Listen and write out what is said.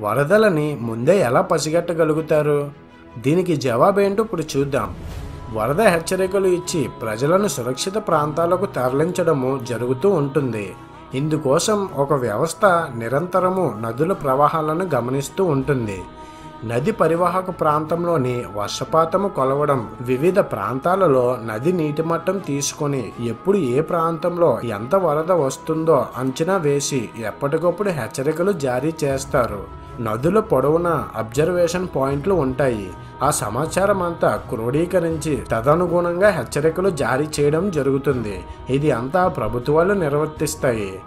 వరదలని ముందే ఎలా పసిగట్టగలుగుతారు? దీనికి జవాబేంటో ఇప్పుడు చూద్దాం. వరద హెచ్చరికలు ఇచ్చి ప్రజలను సురక్షిత ప్రాంతాలకు తరలించడము జరుగుతూ ఉంటుంది. ఇందుకోసం ఒక వ్యవస్థ నిరంతరము నదుల ప్రవాహాలను గమనిస్తూ ఉంటుంది. నది పరివాహక ప్రాంతంలోని వర్షపాతము కొలవడం వివిధ ప్రాంతాలలో నది నీటి మట్టం తీసుకొని ఎప్పుడు ఏ ప్రాంతంలో ఎంత వరద వస్తుందో అంచనా వేసి ఎప్పటికప్పుడు హెచ్చరికలు జారీ చేస్తారు. నదుల పొడవున అబ్జర్వేషన్ పాయింట్లు ఉంటాయి. ఆ సమాచారం అంతా క్రోడీకరించి తదనుగుణంగా హెచ్చరికలు జారీ చేయడం జరుగుతుంది. ఇది అంతా ప్రభుత్వాలు నిర్వర్తిస్తాయి.